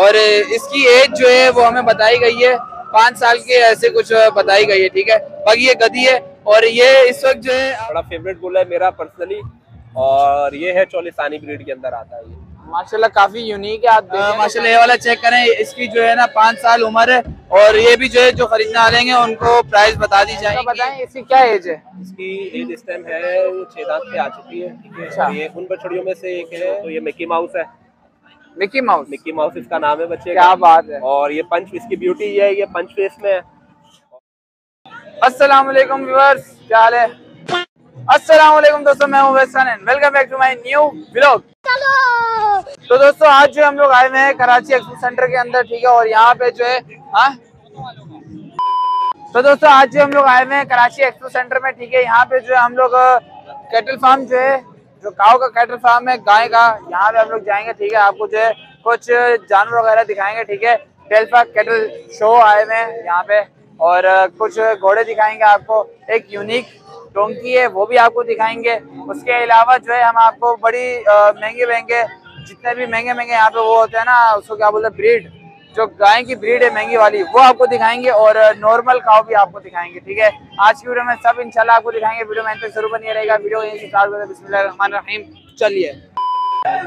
और इसकी एज जो है वो हमें बताई गई है। पाँच साल के ऐसे कुछ बताई गई है ठीक है? बाकी ये गदी है और ये इस वक्त जो है बड़ा फेवरेट बुल है मेरा पर्सनली और ये है चौलिसानी ब्रीड के अंदर आता है ये। माशाल्लाह काफ़ी यूनिक है आप माशाल्लाह ये वाला चेक करें इसकी जो है ना पाँच साल उम्र है और ये भी जो है जो खरीदने आ लेंगे उनको प्राइस बता दी जाए बताएँ इसकी क्या एज है? इसकी एज इस टाइम है वो छह दांत पे आ चुकी है ठीक है? अच्छा। ये उन बछड़ियों में से एक है तो ये मिक्की माउस है। मिकी माउस मिक्की माउस इसका नाम है बच्चे क्या का बात है। और ये पंच इसकी ब्यूटी ये है ये पंच फेस में है। अस्सलाम वालेकुम व्यूअर्स क्या हाल है? अस्सलाम वालेकुम दोस्तों मैं हूँ वैसन welcome back to my new vlog तो दोस्तों आज जो हम लोग आए हुए हैं कराची एक्सपो सेंटर के अंदर ठीक है और यहाँ पे जो है हाँ? तो दोस्तों आज जो हम लोग आए हुए हैं कराची एक्सपो सेंटर में ठीक है यहाँ पे जो है हम लोग कैटल फार्म जो है जो काव का कैटल फार्म है गाय का यहाँ पे हम लोग जाएँगे, ठीक है? आपको जो है कुछ जानवर वगैरह दिखाएँगे, ठीक है? टेल्फा कैटल शो आए हुए हैं यहाँ पे, और कुछ घोड़े दिखाएँगे आपको। एक यूनिक डोंकी है, वो भी आपको दिखाएँगे। उसके अलावा जो है, हम आपको बड़ी महँगे महँगे जितने भी महँगे महँगे यहाँ पे वो होते हैं ना, उसको क्या बोलते हैं ब्रीड जो गाय की ब्रीड है, महँगी वाली, वो आपको दिखाएँगे और नॉर्मल काव भी आपको दिखाएँगे, ठीक है? आज की वीडियो में सब इंशाल्लाह आपको दिखाएँगे वीडियो में तक ज़रूर बनी रहेगा। वीडियो यहीं स्टार्ट करते हैं बिस्मिल्लाहिर्रहमानिर्रहीम चलिए।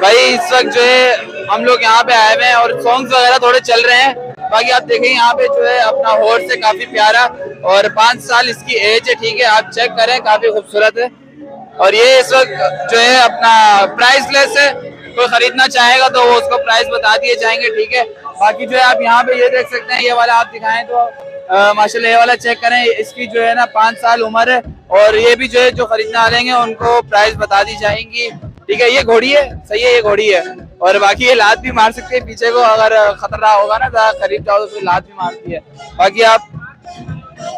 भाई, इस वक्त जो है, हम लोग यहाँ पे आए हुए हैं और सॉन्ग्स वगैरह थोड़े चल रहे हैं। बाकी आप देखें, यहाँ पे जो है, अपना हॉर्स है, काफ़ी प्यारा और पाँच साल इसकी एज है, ठीक है? आप चेक करें, काफ़ी खूबसूरत है। और ये इस वक्त जो है, अपना प्राइस लेस है। कोई खरीदना चाहेगा तो वो उसको प्राइस बता दिए जाएँगे, ठीक है? बाकी जो है, आप यहाँ पे ये देख सकते हैं, ये वाला आप दिखाएँ तो माशाल्लाह ये वाला चेक करें, इसकी जो है ना पाँच साल उम्र है और ये भी जो है, जो खरीदने आ लेंगे उनको प्राइस बता दी जाएँगी, ठीक है? ये घोड़ी है, सही है, ये घोड़ी है। और बाकी ये लात भी मार सकते हैं पीछे को, अगर खतरा होगा ना ज़्यादा करीब जाओ तो फिर लात भी मारती है। बाकी आप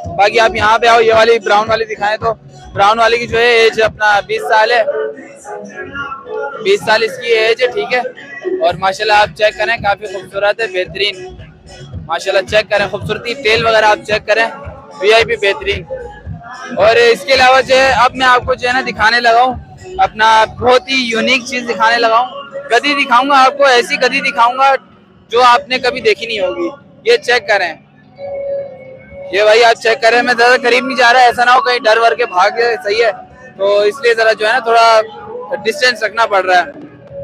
बाकी आप यहाँ पे आओ, ये वाली ब्राउन वाली दिखाएँ तो ब्राउन वाली की जो है एज अपना 20 साल है। 20 साल इसकी एज है, ठीक है। और माशाल्लाह आप चेक करें, काफ़ी खूबसूरत है, बेहतरीन। माशाल्लाह चेक करें, खूबसूरती, तेल वगैरह आप चेक करें वीआईपी बेहतरीन। और इसके अलावा जो है, अब मैं आपको जो है ना दिखाने लगा हूँ, अपना बहुत ही यूनिक चीज़ दिखाने लगा हूँ। गदी दिखाऊँगा आपको, ऐसी गदी दिखाऊँगा जो आपने कभी देखी नहीं होगी। ये चेक करें। ये भाई आप चेक करें मैं ज़्यादा करीब नहीं जा रहा, ऐसा ना हो कहीं डर वर के भाग सही है। तो इसलिए जरा जो है ना थोड़ा डिस्टेंस रखना पड़ रहा है।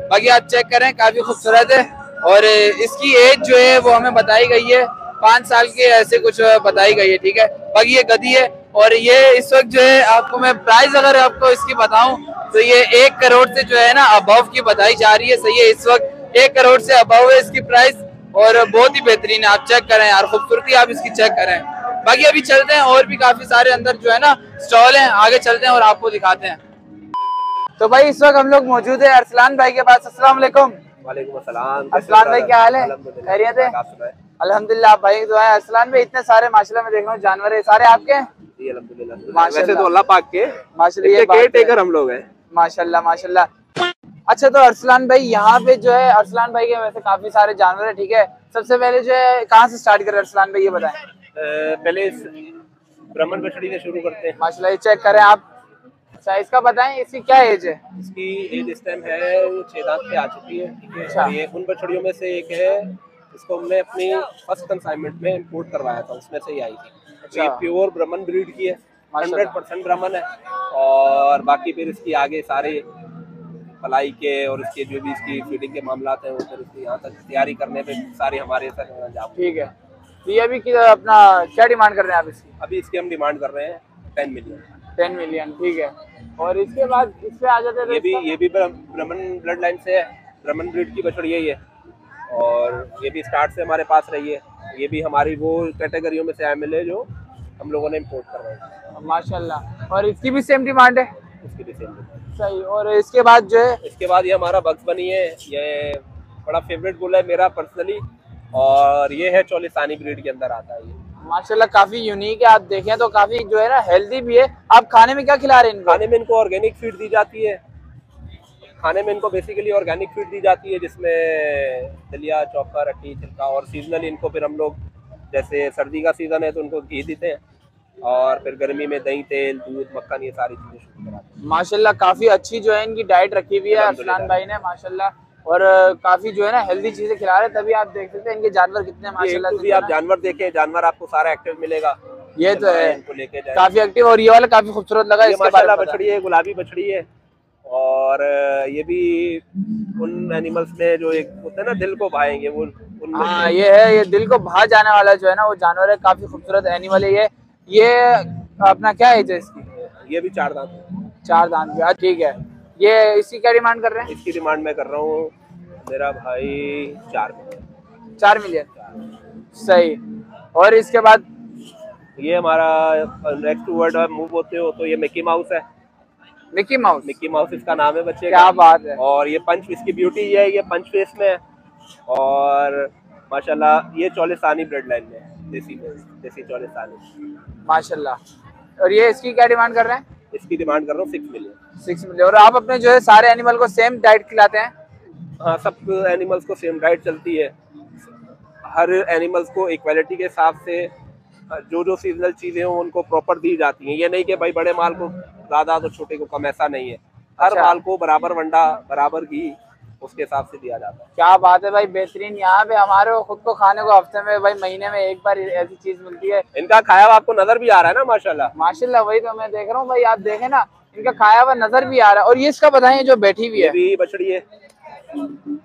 बाकी आप चेक करें, काफ़ी खूबसूरत है। और इसकी एज जो है, वो हमें बताई गई है। पाँच साल के ऐसे कुछ बताई गई है, ठीक है। बाकी ये गदी है। और ये इस वक्त जो है, आपको मैं प्राइस अगर आपको इसकी बताऊँ तो ये एक करोड़ से जो है ना अबव की बताई जा रही है। सही है, इस वक्त एक करोड़ से अबव है इसकी प्राइस और बहुत ही बेहतरीन है, आप चेक करें यार, खूबसूरती आप इसकी चेक करें। बाकी अभी चलते हैं और भी काफ़ी सारे अंदर जो है ना स्टॉल हैं आगे चलते हैं और आपको दिखाते हैं। तो भाई इस वक्त हम लोग मौजूद है अरसलान भाई के पास। अस्सलाम वालेकुम। वालेकुम अस्सलाम। अस्सलाम भाई क्या हाल है। खैरियत है? अल्हम्दुलिल्लाह आप भाई की दुआ है अरसलान भाई इतने सारे माशाल्लाह मैं देख रहा हूँ जानवर है सारे आपके हैं? जी वैसे तो अल्लाह पाक के माशाल्लाह। टेकर हम लोग हैं। माशाल्लाह माशाल्लाह। अच्छा तो अरसलान भाई यहाँ पे जो है अरसलान भाई के वैसे काफ़ी सारे जानवर है ठीक है? सबसे पहले जो है कहाँ से स्टार्ट करें? अरसलान भाई ये बताएँ। पहले इस ब्राह्मण बछड़ी से शुरू करते हैं। माशाल्लाह ये चेक करें आप। अच्छा इसका बताएँ इसकी क्या एज है? इसकी एज इस टाइम है वो छह दांत पे आ चुकी है ठीक है। अच्छा। ये उन बछड़ियों में से एक है इसको हमने अपनी फ़र्स्ट कंसाइनमेंट में इंपोर्ट करवाया था उसमें से ही आई थी। तो अच्छा। ये प्योर ब्राह्मण ब्रीड की है। हंड्रेड परसेंट ब्राह्मण है। और बाकी फिर इसकी आगे सारे पलाई के और इसके जो भी इसकी फीडिंग के मामला हैं वो फिर इसकी यहाँ तक तैयारी करने पे सारे हमारे सर ठीक है। तो ये अभी अपना क्या डिमांड कर रहे हैं आप इसकी? अभी इसकी हम डिमांड कर रहे हैं टेन मिलियन। टेन मिलियन ठीक है। और इसके बाद इस पे आ जाते हैं तो ये भी ये भी ब्राह्मण ब्लड लाइन से है। ब्राह्मण ब्रीड की बछड़ी यही है। और ये भी स्टार्ट से हमारे पास रही है। ये भी हमारी वो कैटेगरियों में से एम है जो हम लोगों ने इम्पोर्ट करवाई माशाल्लाह। और इसकी भी सेम डिमांड है? इसकी भी सेम सही। और इसके बाद जो है? इसके बाद ये हमारा बक्स बनी है। ये बड़ा फेवरेट बुल है मेरा पर्सनली और ये है चौलिसानी ब्रीड के अंदर आता है ये। माशाल्लाह काफ़ी यूनिक है आप देखें तो काफ़ी जो है ना हेल्दी भी है। आप खाने में क्या खिला रहे हैं इनको? खाने में इनको ऑर्गेनिक फ़ीड दी जाती है। खाने में इनको बेसिकली ऑर्गेनिक फ़ीड दी जाती है जिसमें दलिया चौका रट्टी छिलका और सीजनली इनको फिर हम लोग जैसे सर्दी का सीज़न है तो उनको घी देते हैं। और फिर गर्मी में दही तेल दूध मक्खन ये सारी चीज़ें शुरू कराते हैं। माशाल्लाह काफ़ी अच्छी जो है इनकी डाइट रखी हुई है। अरसलान भाई ने माशाल्लाह। और काफ़ी जो है ना हेल्दी चीज़ें खिला रहे तभी आप देख सकते हैं इनके जानवर कितने माशाल्लाह आप जानवर देखें जानवर आपको सारा एक्टिव मिलेगा। ये तो है। इनको लेके काफ़ी एक्टिव और ये वाला काफ़ी खूबसूरत लगा माशाल्लाह बछड़ी है गुलाबी बछड़ी है। और ये भी उन एनिमल्स में जो एक होता है ना दिल को भाएँगे वो हाँ ये है ये दिल को भा जाने वाला जो है ना वो जानवर है काफ़ी खूबसूरत एनिमल है ये। ये अपना क्या है इसकी? ये भी चार दांत। चार दांत हाँ, ठीक है। ये इसकी क्या डिमांड कर रहे हैं? इसकी डिमांड मैं कर रहा हूँ मेरा भाई चार में चार मिलियन? सही। और इसके बाद? ये हमारा नेक्स्ट वर्ड मूव होते हो तो ये मिक्की माउस है। मिकी माउस मिक्की माउस इसका नाम है बच्चे क्या बात है। और ये पंच इसकी ब्यूटी ये है ये पंच फेस में है। और माशाल्लाह ये चौलिसानी ब्लड लाइन में है देसी में देसी चौलिसानी। माशाल्लाह। और ये इसकी क्या डिमांड कर रहे हैं? इसकी डिमांड कर रहा हूँ सिक्स मिलियन सिक्स मिलियन और आप अपने जो है सारे एनिमल को सेम डाइट खिलाते हैं? हाँ सब एनिमल्स को सेम डाइट चलती है। हर एनिमल्स को इक्वालिटी के हिसाब से जो जो सीजनल चीज़ें हों उनको प्रॉपर दी जाती हैं। ये नहीं कि भाई बड़े माल को ज़्यादा तो छोटे को कम ऐसा नहीं है। हर अच्छा। माल को बराबर वंडा बराबर घी उसके हिसाब से दिया जाता है। क्या बात है भाई बेहतरीन। यहाँ पे हमारे खुद को खाने को हफ़्ते में भाई महीने में एक बार ऐसी चीज़ मिलती है। इनका खाया हुआ आपको नज़र भी आ रहा है ना माशाल्लाह। माशाल्लाह वही तो मैं देख रहा हूँ भाई आप देखे ना इनका खाया हुआ नज़र भी आ रहा है। और ये इसका बताएँ जो बैठी हुई है। बछड़ी है।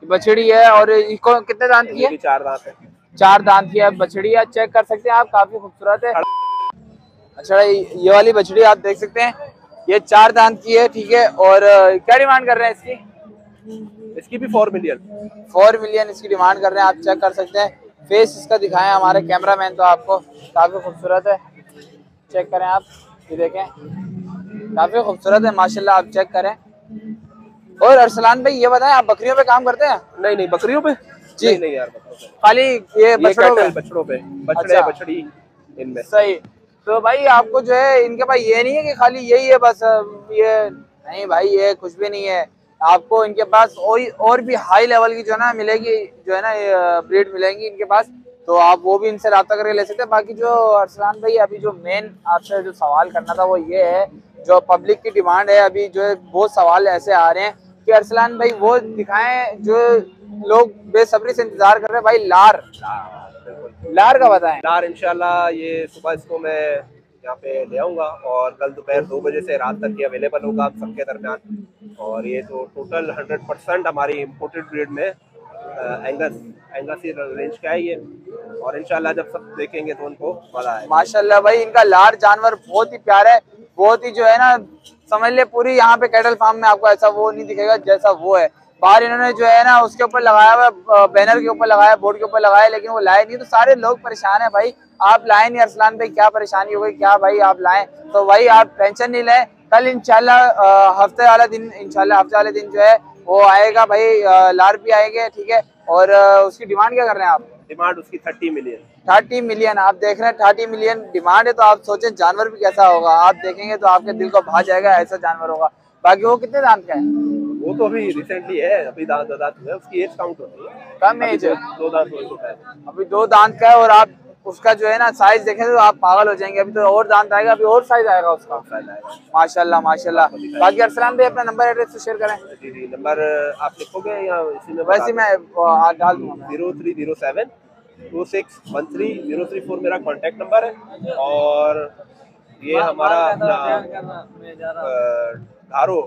बछड़ी है और इसको कितने दांत की है? चार दांत है। चार दांत की है। बछड़ी है चेक कर सकते हैं आप काफ़ी खूबसूरत है। अच्छा ये वाली बछड़ी आप देख सकते हैं। ये चार दांत की है ठीक है। और क्या डिमांड कर रहे हैं इसकी? इसकी भी फोर मिलियन फोर मिलियन इसकी डिमांड कर रहे हैं आप चेक कर सकते हैं। फेस इसका दिखाएँ हमारे कैमरा मैन तो आपको काफ़ी खूबसूरत है। चेक करें आप ये देखें। काफ़ी खूबसूरत है माशाल्लाह आप चेक करें। और अरसलान भाई ये बताएँ आप बकरियों पे काम करते हैं? नहीं नहीं बकरियों पे? जी। नहीं नहीं यार खाली ये ये बछड़ों पे? बछड़ों पे। बछड़े अच्छा। बछड़ी इनमें। सही। तो भाई आपको जो है इनके पास ये नहीं है कि खाली यही है बस ये नहीं भाई ये कुछ भी नहीं है। आपको इनके पास और और भी हाई लेवल की जो है ना मिलेगी, जो है ना ब्रीड मिलेंगी इनके पास तो आप वो भी इनसे रब्ता करके ले सकते हैं। बाकी जो अरसलान भाई, अभी जो मेन आपसे जो सवाल करना था वो ये है, जो पब्लिक की डिमांड है, अभी जो है बहुत सवाल ऐसे आ रहे हैं कि अरसलान भाई, वो दिखाएँ जो लोग बेसब्री से इंतज़ार कर रहे हैं। भाई, लार। लार का बताएँ। लार, इंशाल्लाह, ये सुबह इसको मैं यहाँ पे ले आऊँगा और कल दोपहर दो बजे से रात तक ये अवेलेबल होगा। आप सबके दरमियान और ये जो टोटल हंड्रेड परसेंट हमारी इम्पोर्टेड ब्रीड में एंगस एंगस ही रेंज का है। ये और इंशाल्लाह जब सब देखेंगे तो उनको मज़ा आएगा। माशाल्लाह भाई, इनका लार जानवर बहुत ही प्यारा है, बहुत ही जो है ना, समझ ले पूरी यहाँ पे कैटल फार्म में आपको ऐसा वो नहीं दिखेगा जैसा वो है। बाहर इन्होंने जो है ना, उसके ऊपर लगाया हुआ बैनर के ऊपर लगाया बोर्ड के ऊपर लगाया, लेकिन वो लाए नहीं। तो सारे लोग परेशान है भाई, आप लाए नहीं, अरसलान भाई, क्या परेशानी हो गई, क्या भाई आप लाए? तो भाई आप टेंशन नहीं लें कल इंशाल्लाह हफ़्ते वाला दिन इंशाल्लाह हफ़्ते वाले दिन जो है वो आएगा भाई लार भी आएँगे ठीक है? और उसकी डिमांड क्या कर रहे हैं आप? डिमांड उसकी थर्टी मिलियन। थर्टी मिलियन आप देख रहे हैं थर्टी मिलियन डिमांड है तो आप सोचें जानवर भी कैसा होगा। आप देखेंगे तो आपके दिल को भा जाएगा ऐसा जानवर होगा। बाकी वो कितने दांत का है? वो तो अभी रिसेंटली है अभी दांत दांत हैं, उसकी एज काउंट होती है। कम एज है। दो- दो दांत अभी दो दांत का है और आप उसका जो है ना साइज़ देखें तो आप पागल हो जाएँगे। अभी तो और दांत आएगा अभी और साइज़ आएगा उसका। माशाल्लाह माशाल्लाह। बाकी अरसलान भाई अपना नंबर एड्रेस तो शेयर करें। जी जी नंबर आप लिखोगे या इसी में वैसे मैं आ, डाल दूँगा। Zero three zero seven two six one three zero three four मेरा कॉन्टेक्ट नंबर है। और ये हमारा अपना धारो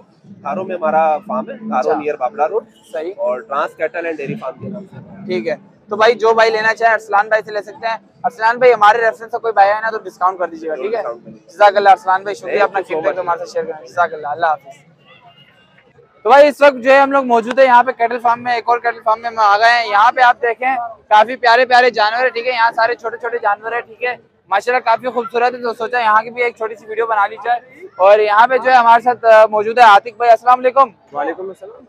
धारो में हमारा फार्म है धारो अच्छा। नियर बाबला रोड सही। और trans cattle and dairy farm के नाम से। ठीक है। तो भाई जो भाई लेना चाहे अरसलान भाई से ले सकते हैं। अरसलान भाई हमारे रेफरेंस से कोई भाई है ना तो डिस्काउंट कर दीजिएगा ठीक है? जजाकल्ला अरसलान भाई शुक्रिया अपना फीडबैक हमारे साथ शेयर करने जजाकल्ला अल्लाह हाफिज। तो भाई इस वक्त जो है हम लोग मौजूद है यहाँ पे कैटल फार्म में एक और कैटल फार्म में हम आ गए हैं। यहाँ पे आप देखें काफ़ी प्यारे प्यारे जानवर है ठीक है? यहाँ सारे छोटे छोटे जानवर है ठीक है? माशाल्लाह काफ़ी खूबसूरत है। तो सोचा यहाँ की भी एक छोटी सी वीडियो बना ली जाए। और यहाँ पे जो है हमारे साथ मौजूद है आतिक भाई वालेकुम।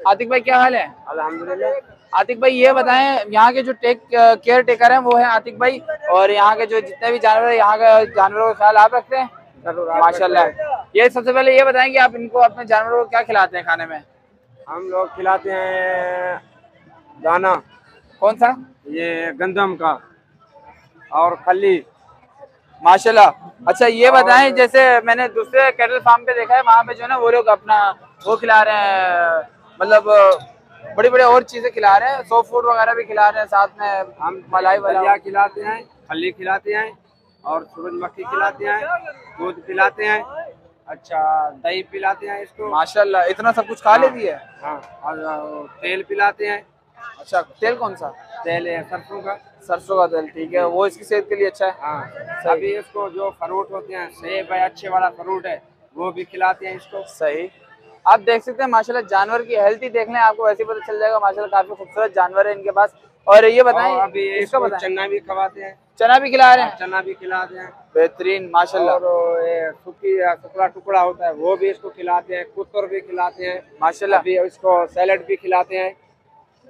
आतिक भाई क्या हाल है? अल्हम्दुलिल्लाह। आतिक भाई ये बताएँ यहाँ के जो टेक केयर टेकर हैं वो है आतिक भाई और यहाँ के जो जितने भी जानवर है यहाँ के जानवरों का ख्याल आप रखते हैं? माशाल्लाह। ये सबसे पहले ये बताएँ कि आप इनको अपने जानवरों को क्या खिलाते हैं खाने में? हम लोग खिलाते हैं दाना। कौन सा? ये गंदम का और खली माशाल्लाह। अच्छा ये बताएँ जैसे मैंने दूसरे कैटल फार्म पे देखा है वहाँ पे जो है ना वो लोग अपना वो खिला रहे हैं मतलब बड़ी बड़ी और चीज़ें खिला रहे हैं। सॉफ्ट फ़ूड वगैरह भी खिला रहे हैं साथ में हम मलाई वाला। खिलाते हैं खली खिलाते हैं और सूरजमुखी खिलाते हैं दूध पिलाते हैं अच्छा दही पिलाते हैं इसको। माशाल्लाह इतना सब कुछ खा लेती है हाँ? और तेल पिलाते हैं। अच्छा तेल कौन सा? तेल है सरसों का। सरसों का तेल ठीक है वो इसकी सेहत के लिए अच्छा है। हाँ अभी इसको जो फ्रूट होते हैं सेब है अच्छे वाला फ्रूट है वो भी खिलाते हैं इसको। सही। आप देख सकते हैं माशाल्लाह जानवर की हेल्थ ही देख लें आपको वैसे पता चल जाएगा माशाल्लाह काफ़ी खूबसूरत जानवर है इनके पास। और ये बताएँ इसका बताएँ। चना भी खवाते हैं। चना भी खिला रहे हैं? चना भी खिलाते हैं। बेहतरीन माशाल्लाह। और सूखी टुकड़ा टुकड़ा होता है वो भी इसको खिलाते हैं कुतर भी खिलाते हैं। माशाल्लाह। इसको सैलड भी खिलाते हैं।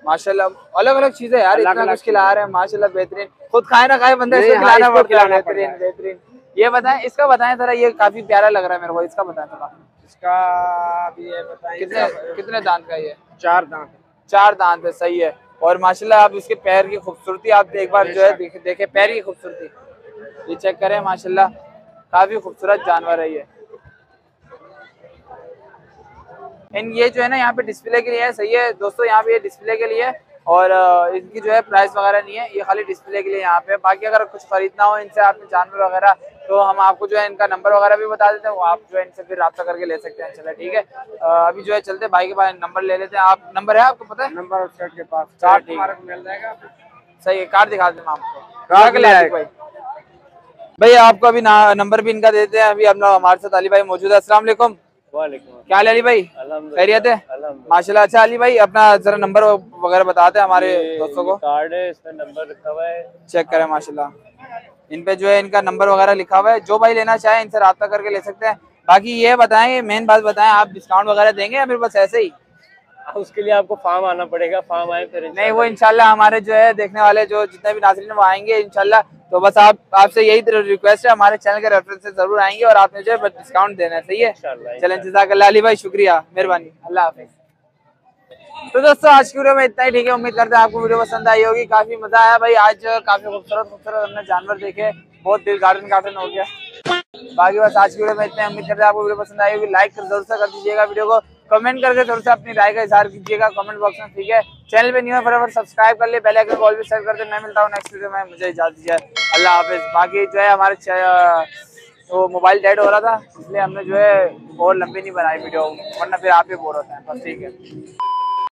माशाल्लाह अलग अलग चीज़ें यार इतना कुछ खिला रहे हैं माशाल्लाह बेहतरीन। खुद खाए ना खाए बंदे हाँ, खिलाना है खिलाना बेहतरीन बेहतरीन। ये बताएँ इसका बताएँ जरा ये काफ़ी प्यारा लग रहा है मेरे को इसका बताएँ थोड़ा। इसका अभी ये बताएँ कितने कितने दांत का ये? चार दांत। चार दांत है सही है। और माशाल्लाह आप इसके पैर की खूबसूरती आप एक बार जो है देखे देखे पैर की खूबसूरती। ये चेक करें माशाल्लाह काफ़ी खूबसूरत जानवर है ये। इन ये जो है ना यहाँ पे डिस्प्ले के लिए है सही है। दोस्तों यहाँ पे ये डिस्प्ले के लिए और इनकी जो है प्राइस वगैरह नहीं है ये खाली डिस्प्ले के लिए यहाँ पे बाकी अगर कुछ खरीदना हो इनसे आपने जानवर वगैरह तो हम आपको जो है इनका नंबर वगैरह भी बता देते हैं वो आप जो है इनसे फिर रब्ता करके ले सकते हैं। चलो ठीक है? अभी जो है चलते हैं भाई के पास नंबर ले लेते हैं। आप नंबर है आपको पता है? नंबर के पास। कार्ड मिल जाएगा। सही है कार्ड दिखा देना आपको। कार्ड ले ले भाई। भाई आपको अभी नंबर भी इनका देते हैं। अभी हम लोग हमारे साथ अली भाई मौजूद है। असला क्या हाल अली भाई? खैरियत है? माशाल्लाह। अच्छा अली भाई अपना जरा नंबर वगैरह बताते हैं हमारे दोस्तों को। कार्ड है इसमें नंबर रखा हुआ है। चेक करें माशाल्लाह। इन पे जो है इनका नंबर वगैरह लिखा हुआ है। जो भाई लेना चाहे इनसे रब्ता करके ले सकते हैं। बाकी ये बताएँ मेन बात बताएँ आप डिस्काउंट वगैरह देंगे या फिर बस ऐसे ही? उसके लिए आपको फार्म आना पड़ेगा फार्म आए फिर नहीं वो इनशाला हमारे जो है देखने वाले जो जितने भी नाजरीन वो आएँगे इनशाला तो बस आप आपसे यही रिक्वेस्ट है हमारे चैनल के रेफरेंस से ज़रूर आएँगे और आपने जो है डिस्काउंट देना है सही है? चलें जजाकल्ला अली भाई शुक्रिया मेहरबानी अल्लाह हाफिज। तो दोस्तों, आज की वीडियो में इतना ही, ठीक है? उम्मीद करते हैं आपको वीडियो पसंद आई होगी, काफ़ी मज़ा आया भाई। आज काफ़ी खूबसूरत खूबसूरत हमने जानवर देखे, बहुत दिल गार्डन गार्डन हो गया। बाकी बस आज की वीडियो में इतने उम्मीद करते हैं आपको वीडियो पसंद आई होगी। लाइक ज़रूर से कर दीजिएगा वीडियो को। कमेंट करके ज़रूर से अपनी राय का इजहार कीजिएगा कमेंट बॉक्स में, ठीक है? चैनल पे न्यू है, फटाफट सब्सक्राइब कर ले। पहले आइकन कॉल भी सेट कर दे मैं मिलता हूँ नेक्स्ट वीडियो में। मुझे इजाज़त दीजिए। अल्लाह हाफिज। बाकी जो है, हमारे वो मोबाइल डेड हो रहा था, इसलिए हमने जो है, और लंबी नहीं बनाई वीडियो। वरना फिर आप ही बोर होते हैं। बस ठीक है।